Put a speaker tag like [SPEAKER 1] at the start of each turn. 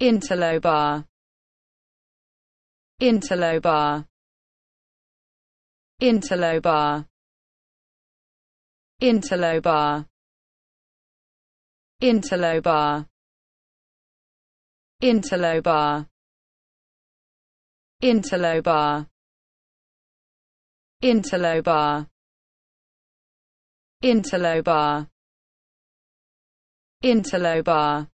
[SPEAKER 1] interlobar interlobar interlobar interlobar interlobar interlobar interlobar interlobar interlobar interlobar